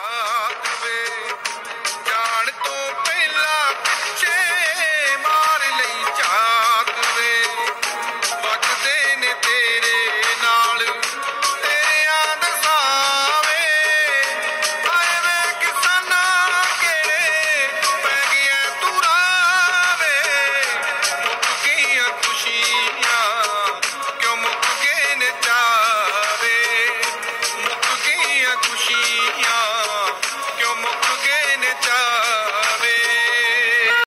Ah.